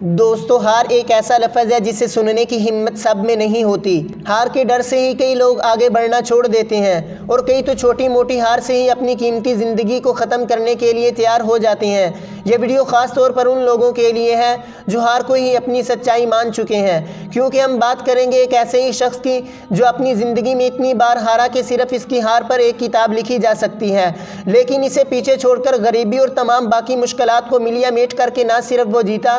दोस्तों, हार एक ऐसा लफज है जिसे सुनने की हिम्मत सब में नहीं होती। हार के डर से ही कई लोग आगे बढ़ना छोड़ देते हैं और कई तो छोटी मोटी हार से ही अपनी कीमती ज़िंदगी को ख़त्म करने के लिए तैयार हो जाते हैं। यह वीडियो ख़ास तौर पर उन लोगों के लिए है जो हार को ही अपनी सच्चाई मान चुके हैं। क्योंकि हम बात करेंगे एक ऐसे ही शख्स की जो अपनी ज़िंदगी में इतनी बार हारा कि सिर्फ़ इसकी हार पर एक किताब लिखी जा सकती है। लेकिन इसे पीछे छोड़कर गरीबी और तमाम बाकी मुश्किल को मिलिया मेट करके ना सिर्फ़ वो जीता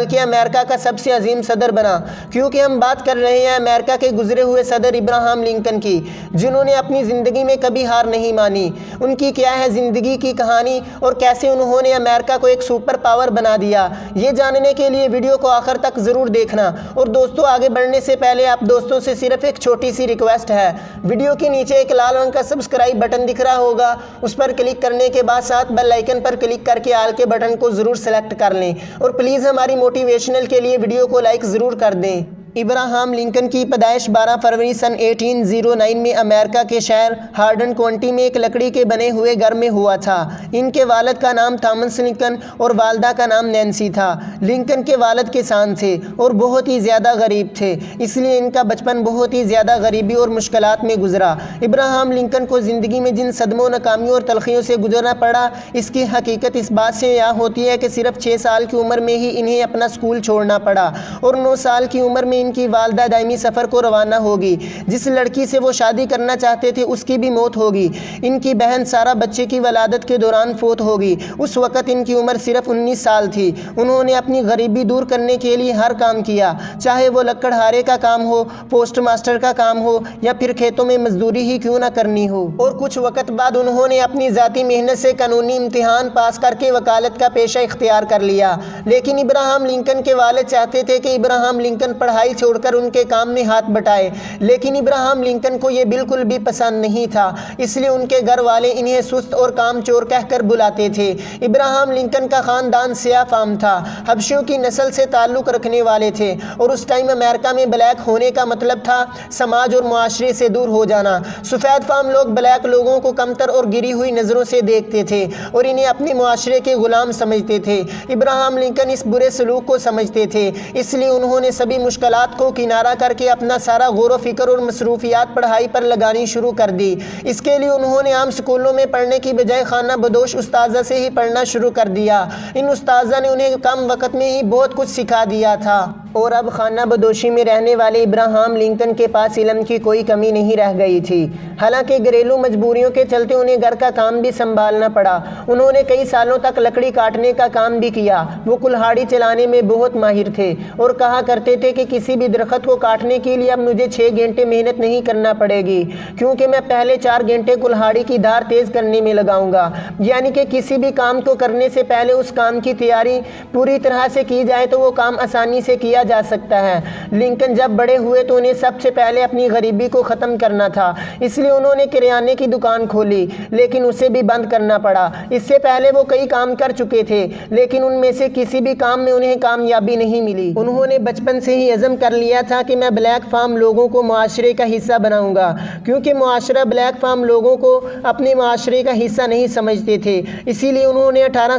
बल्कि अमेरिका का सबसे अजीम सदर बना, क्योंकि हम बात कर रहे हैं अमेरिका के गुजरे हुए सदर इब्राहम लिंकन की, जिन्होंने अपनी ज़िंदगी में कभी हार नहीं मानी। उनकी क्या है ज़िंदगी की कहानी और कैसे उन्होंने अमेरिका को एक सुपर पावर बना दिया, ये जानने के लिए वीडियो को आखिर तक ज़रूर देखना। और दोस्तों, आगे बढ़ने से पहले आप दोस्तों से सिर्फ़ एक छोटी सी रिक्वेस्ट है, वीडियो के नीचे एक लाल रंग का सब्सक्राइब बटन दिख रहा होगा, उस पर क्लिक करने के बाद साथ बेल आइकन पर क्लिक करके आल के बटन को ज़रूर सेलेक्ट कर लें। और प्लीज़ हमारी मोटिवेशनल के लिए वीडियो को लाइक ज़रूर कर दें। इब्राहम लिंकन की पैदाइश 12 फरवरी सन 1809 में अमेरिका के शहर हार्डन काउंटी में एक लकड़ी के बने हुए घर में हुआ था। इनके वालद का नाम थॉमस लिंकन और वालदा का नाम नैन्सी था। लिंकन के वालद किसान थे और बहुत ही ज़्यादा गरीब थे, इसलिए इनका बचपन बहुत ही ज़्यादा गरीबी और मुश्किल में गुजरा। इब्राहम लिंकन को ज़िंदगी में जिन सदमों, नाकामियों और तलखियों से गुजरना पड़ा, इसकी हकीकत इस बात से यह होती है कि सिर्फ़ छः साल की उम्र में ही इन्हें अपना स्कूल छोड़ना पड़ा और नौ साल की उम्र में इनकी वालदा दायमी सफ़र को रवाना होगी। जिस लड़की से वो शादी करना चाहते थे, उसकी भी मौत होगी। इनकी बहन सारा बच्चे की वलादत के दौरान फोत होगी। उस वक़्त इनकी उम्र सिर्फ़ उन्नीस साल थी। उन्होंने अपनी गरीबी दूर करने के लिए हर काम किया। चाहे वो लकड़हारे का काम हो, पोस्ट मास्टर का काम हो, या फिर खेतों में मजदूरी ही क्यों ना करनी हो। और कुछ वक़्त बाद उन्होंने अपनी ज़ाती मेहनत से कानूनी इम्तिहान पास करके वकालत का पेशा इख्तियार कर लिया। लेकिन इब्राहम लिंकन के वाले चाहते थे कि इब्राहम लिंकन पढ़ाई छोड़कर उनके काम में हाथ बटाए। लेकिन इब्राहम लिंकन को यह बिल्कुल भी पसंद नहीं था। इसलिए उनके घर वाले इन्हें सुस्त और काम चोर कहकर बुलाते थे। इब्राहम लिंकन का ख़ानदान सिया फाम था। हबशियों की नस्ल से ताल्लुक़ रखने वाले थे। और उस टाइम अमेरिका में ब्लैक होने का मतलब था समाज और मुआरे से दूर हो जाना। सफ़ेद फाम लोग ब्लैक लोगों को कमतर और गिरी हुई नज़रों से देखते थे और इन्हें अपने मुआरे के ग़ुलाम समझते थे। इब्राहम लिंकन इस बुरे सलूक को समझते थे। इसलिए उन्होंने सभी मुश्किल को किनारा करके अपना सारा गौर फ़िक्र और मसरूफियात पढ़ाई पर लगानी शुरू कर दी। इसके लिए उन्होंने आम स्कूलों में पढ़ने की बजाय खाना बदोश उस्ताजा से ही पढ़ना शुरू कर दिया। इन उस्ताजा ने उन्हें कम वक़्त में ही बहुत कुछ सिखा दिया था। और अब खाना बदोशी में रहने वाले इब्राहम लिंकन के पास इलम की कोई कमी नहीं रह गई थी। हालाँकि घरेलू मजबूरियों के चलते उन्हें घर का काम भी संभालना पड़ा। उन्होंने कई सालों तक लकड़ी काटने का काम भी किया। वो कुल्हाड़ी चलाने में बहुत माहिर थे और कहा करते थे कि किसी भी दरख्त को काटने के लिए अब मुझे छः घंटे मेहनत नहीं करना पड़ेगी, क्योंकि मैं पहले चार घंटे कुल्हाड़ी की धार तेज़ करने में लगाऊँगा। यानी कि किसी भी काम को करने से पहले उस काम की तैयारी पूरी तरह से की जाए तो वो काम आसानी से किया जा सकता है। लिंकन जब बड़े हुए तो उन्हें सबसे पहले अपनी गरीबी को ख़त्म करना था। इसलिए उन्होंने किराने की दुकान खोली, लेकिन उसे भी बंद करना पड़ा। इससे पहले वो कई काम कर चुके थे, लेकिन उनमें से किसी भी काम में उन्हें कामयाबी नहीं मिली। उन्होंने बचपन से ही अज़म कर लिया था कि मैं ब्लैक फार्म लोगों को माशरे का हिस्सा बनाऊँगा, क्योंकि माशरा ब्लैक फार्म लोगों को अपने माशरे का हिस्सा नहीं समझते थे। इसीलिए उन्होंने अठारह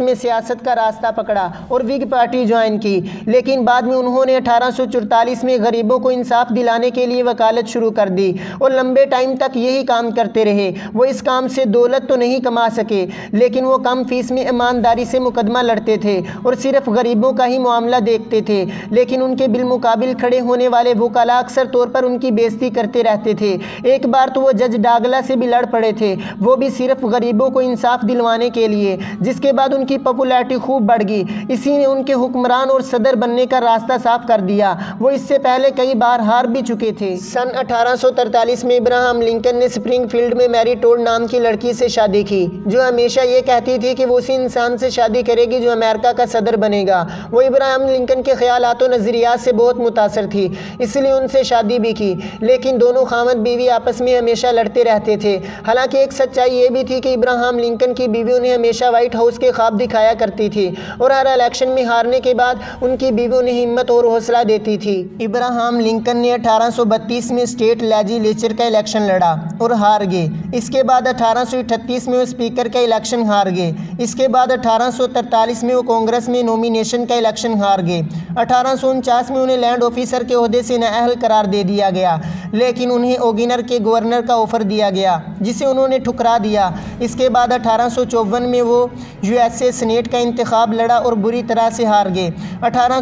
में सियासत का रास्ता पकड़ा और विग पार्टी ज्वाइन की। लेकिन बाद में उन्होंने अठारह में गरीबों को इंसाफ दिलाने के लिए वकालत शुरू कर दी और लंबे टाइम तक यही काम करते रहे। वो इस काम से दौलत तो नहीं कमा सके, लेकिन वो कम फ़ीस में ईमानदारी से मुकदमा लड़ते थे और सिर्फ़ गरीबों का ही मामला देखते थे। लेकिन उनके बिलमुकाबिल खड़े होने वाले वकाला अक्सर तौर पर उनकी बेजती करते रहते थे। एक बार तो वो जज डागला से भी लड़ पड़े थे। वो भी सिर्फ़ गरीबों को इंसाफ दिलवाने के लिए, जिसके बाद उनकी पॉपुलैरिटी खूब बढ़ गई। इसी ने उनके हुक्मरान और सदर बनने का रास्ता साफ़ कर दिया। वो इससे पहले कई बार हार भी चुके थे। सन अठारह में इब्राहम लिंकन ने स्प्रिंगफील्ड में मैरी टोड नाम की लड़की से शादी की, जो हमेशा ये कहती थी कि वो उसी इंसान से शादी करेगी जो अमेरिका का सदर बनेगा। वो इब्राहम लिंकन के ख्याल नज़रियात से बहुत मुतासर थी, इसलिए उनसे शादी भी की। लेकिन दोनों खामद बीवी आपस में हमेशा लड़ते रहते थे। हालाँकि एक सच्चाई ये भी थी कि इब्राहम लिंकन की बीवी उन्हें हमेशा वाइट हाउस के ख्वाब दिखाया करती थी और हर इलेक्शन में हारने के बाद उनकी बीवी उन्हें हिम्मत और हौसला देती थी। इब्राहम लिंकन ने 1832 में स्टेट लेजिस्लेचर का इलेक्शन लड़ा और हार गए। इसके बाद 1838 में वो स्पीकर का इलेक्शन हार गए। इसके बाद अठारह में वो कांग्रेस में नॉमिनेशन का इलेक्शन हार गए। अठारह में उन्हें लैंड ऑफिसर के अहदे से नाअहल करार दे दिया गया, लेकिन उन्हें ओगिनर के गवर्नर का ऑफ़र दिया गया, जिसे उन्होंने ठुकरा दिया। इसके बाद अठारह में वो यूएसए सीनेट का इंतखब लड़ा और बुरी तरह से हार गए। अठारह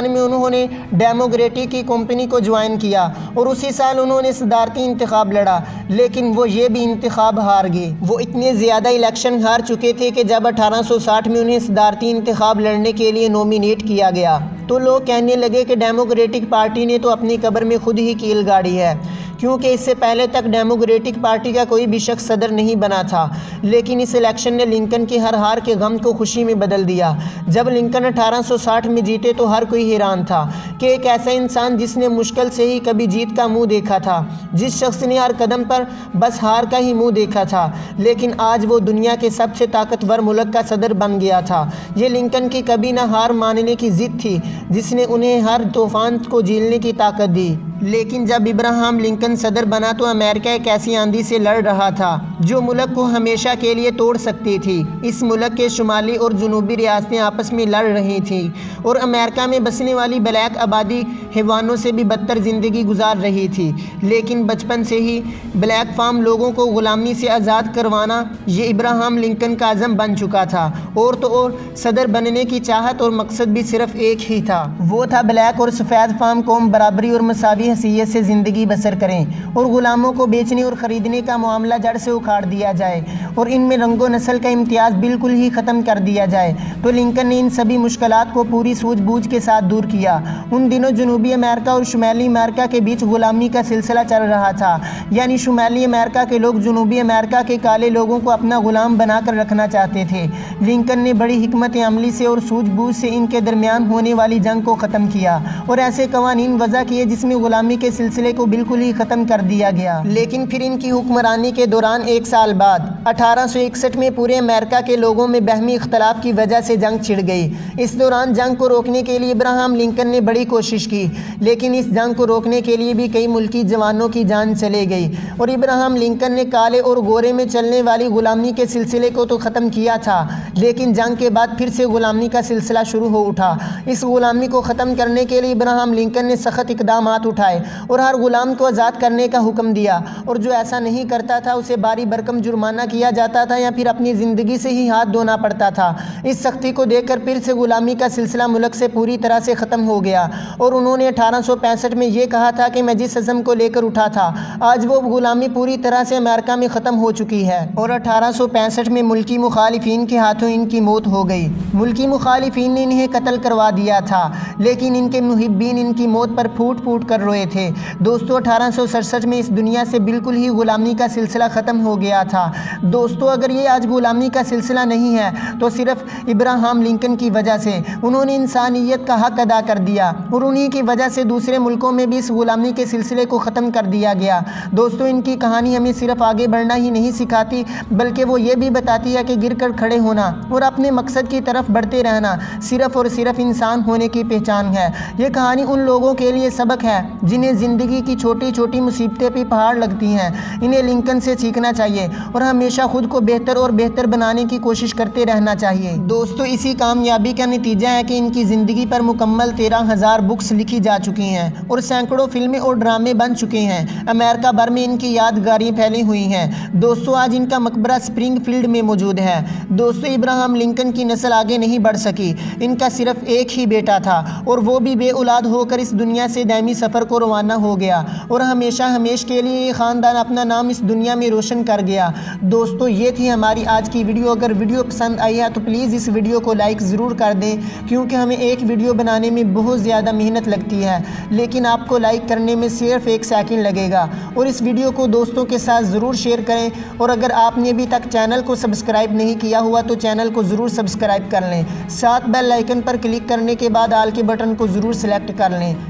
में उन्होंने डेमोक्रेटिक की कंपनी को ज्वाइन किया और उसी साल उन्होंने सदारती इंतखब लड़ा। लेकिन वो ये भी इंतखब हार गए। वो इतने ज़्यादा इलेक्शन हार चुके थे कि जब 1860 में उन्हें सदारती इंतखब लड़ने के लिए नॉमिनेट किया गया तो लोग कहने लगे कि डेमोक्रेटिक पार्टी ने तो अपनी कब्र में खुद ही कील गाड़ी है, क्योंकि इससे पहले तक डेमोक्रेटिक पार्टी का कोई भी शख्स सदर नहीं बना था। लेकिन इस इलेक्शन ने लिंकन की हर हार के गम को खुशी में बदल दिया। जब लिंकन 1860 में जीते तो हर कोई हैरान था कि एक ऐसा इंसान जिसने मुश्किल से ही कभी जीत का मुँह देखा था, जिस शख्स ने हर कदम पर बस हार का ही मुँह देखा था, लेकिन आज वो दुनिया के सबसे ताकतवर मुल्क का सदर बन गया था। ये लिंकन की कभी ना हार मानने की ज़िद थी, जिसने उन्हें हर तूफ़ान को झीलने की ताकत दी। लेकिन जब इब्राहम लिंकन सदर बना तो अमेरिका एक ऐसी आंधी से लड़ रहा था, जो मुल्क को हमेशा के लिए तोड़ सकती थी। इस मुल्क के शुमाली और जनूबी रियासतें आपस में लड़ रही थीं और अमेरिका में बसने वाली ब्लैक आबादी हैवानों से भी बदतर ज़िंदगी गुजार रही थी। लेकिन बचपन से ही ब्लैक फार्म लोगों को ग़ुलामी से आज़ाद करवाना ये इब्राहम लिंकन का आज़म बन चुका था। और तो और, सदर बनने की चाहत और मकसद भी सिर्फ़ एक ही था। वो था ब्लैक और सफ़ेद फार्म कौम बराबरी और मसावी हैसियत से ज़िंदगी बसर करें और ग़ुलामों को बेचने और ख़रीदने का मामला जड़ से उखाड़ दिया जाए और इनमें रंगो नस्ल का इम्तियाज़ बिल्कुल ही ख़त्म कर दिया जाए। तो लिंकन ने इन सभी मुश्किल को पूरी सूझबूझ के साथ दूर किया। उन दिनों जनूबी अमेरिका और शुमाली अमेरिका के बीच ग़ुलामी का सिलसिला चल रहा था। यानी शुमाली अमेरिका के लोग जनूबी अमेरिका के काले लोगों को अपना ग़ुलाम बनाकर रखना चाहते थे। लिंकन ने बड़ी हमत अमली से और सूझबूझ से इनके दरमियान होने वाली जंग को ख़त्म किया और ऐसे कवानीन वजह किए जिसमें ग़ुलामी के सिलसिले को बिल्कुल ही ख़त्म कर दिया गया। लेकिन फिर इनकी हुक्मरानी के दौरान एक साल बाद, अठारह सौ इकसठ में पूरे अमेरिका के लोगों में बहमी इख्तलाफ की वजह से जंग छिड़ गई। इस दौरान जंग को रोकने के लिए इब्राहम लिंकन ने बड़ी कोशिश की, लेकिन इस जंग को रोकने के लिए भी कई मुल्की जवानों की जान चले गई और इब्राहम लिंकन ने काले और गोरे में चलने वाली ग़ुलामी के सिलसिले को तो ख़त्म किया था, लेकिन जंग के बाद फिर से ग़ुलामी का सिलसिला शुरू हो उठा। इस ग़ुलामी को ख़त्म करने के लिए इब्राहम लिंकन ने सख्त इकदाम उठाए। और हर ग़ुलाम को आज़ाद करने का हुक्म दिया। और जो ऐसा नहीं करता था, उसे बारी बरकम जुर्माना किया जाता था या फिर अपनी ज़िंदगी से ही हाथ धोना पड़ता था। इस सख्ती को देखकर फिर से ग़ुलामी का सिलसिला मुल्क से पूरी तरह से ख़त्म हो गया। और उन्होंने अठारह में ये कहा था कि मैं जिस अज़म को लेकर उठा था, आज वो ग़ुलामी पूरी तरह से अमेरिका में ख़त्म हो चुकी है। और अठारह सौ पैंसठ में मुल्की मुखालिफिन के हाथों इनकी मौत हो गई। मुल्की मुखालिफिन ने इन्हें कत्ल करवा दिया था, लेकिन इनके मुहिबीन इनकी मौत पर फूट फूट कर रोए थे। दोस्तों, अठारह सौ सड़सठ में इस दुनिया से बिल्कुल ही ग़ुलामी का सिलसिला ख़त्म हो गया था। दोस्तों, अगर ये आज ग़ुलामी का सिलसिला नहीं है तो सिर्फ़ इब्राहम लिंकन की वजह से। उन्होंने इंसानियत का हक अदा कर दिया और उन्हीं की वजह से दूसरे मुल्कों में भी इस ग़ुलामी के सिलसिले को ख़त्म कर दिया गया। दोस्तों, इनकी कहानी हमें सिर्फ़ आगे बढ़ना ही नहीं सिखाती, बल्कि वो ये भी बताती है कि गिर कर खड़े होना और अपने मकसद की तरफ़ बढ़ते रहना सिर्फ़ और सिर्फ़ इंसान होने की पहचान है। ये कहानी उन लोगों के लिए सबक है जिन्हें ज़िंदगी की छोटी छोटी मुसीबतें भी पहाड़ लगती हैं, इन्हें लिंकन से सीखना चाहिए और हमेशा खुद को बेहतर और बेहतर बनाने की कोशिश करते रहना चाहिए। दोस्तों, इसी कामयाबी का नतीजा है कि इनकी ज़िंदगी पर मुकम्मल तेरह हज़ार बुक्स लिखी जा चुकी हैं और सैकड़ों फ़िल्में और ड्रामे बन चुके हैं। अमेरिका भर में इनकी यादगारियाँ फैली हुई हैं। दोस्तों, आज इनका मकबरा स्प्रिंग में मौजूद है। दोस्तों, इब्राहम लिंकन की नस्ल आगे नहीं बढ़ सकी। इनका सिर्फ़ एक ही बेटा था और वो भी बे औलाद होकर इस दुनिया से दैमी सफ़र को रवाना हो गया और हमेशा हमेश के लिए ये ख़ानदान अपना नाम इस दुनिया में रोशन कर गया। दोस्तों, ये थी हमारी आज की वीडियो। अगर वीडियो पसंद आई है तो प्लीज़ इस वीडियो को लाइक ज़रूर कर दें, क्योंकि हमें एक वीडियो बनाने में बहुत ज़्यादा मेहनत लगती है, लेकिन आपको लाइक करने में सिर्फ़ एक सेकेंड लगेगा। और इस वीडियो को दोस्तों के साथ ज़रूर शेयर करें। और अगर आपने अभी तक चैनल को सब्सक्राइब नहीं किया हुआ तो चैनल को ज़रूर सब्सक्राइब कर लें। साथ बेल आइकन पर क्लिक करने के बाद आल के बटन को ज़रूर सेलेक्ट कर लें।